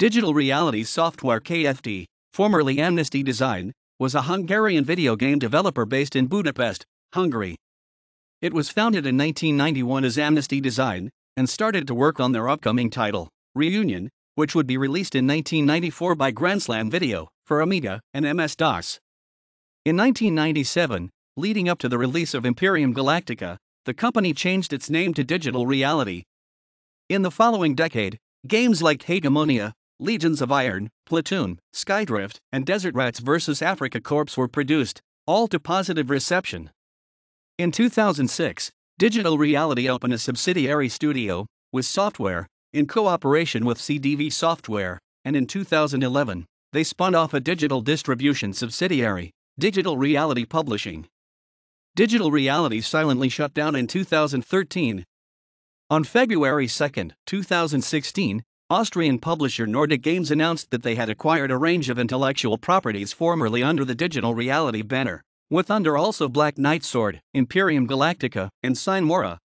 Digital Reality Software Kft, formerly Amnesty Design, was a Hungarian video game developer based in Budapest, Hungary. It was founded in 1991 as Amnesty Design and started to work on their upcoming title, Reunion, which would be released in 1994 by Grandslam Video for Amiga and MS DOS. In 1997, leading up to the release of Imperium Galactica, the company changed its name to Digital Reality. In the following decade, games like Haegemonia, Legions of Iron, Platoon, SkyDrift, and Desert Rats vs. Afrika Korps were produced, all to positive reception. In 2006, Digital Reality opened a subsidiary studio, Whiz Software, in cooperation with CDV Software, and in 2011, they spun off a digital distribution subsidiary, Digital Reality Publishing. Digital Reality silently shut down in 2013. On February 2, 2016, Austrian publisher Nordic Games announced that they had acquired a range of intellectual properties formerly under the Digital Reality banner, with under also Black Knight Sword, Imperium Galactica, and Sine Mora,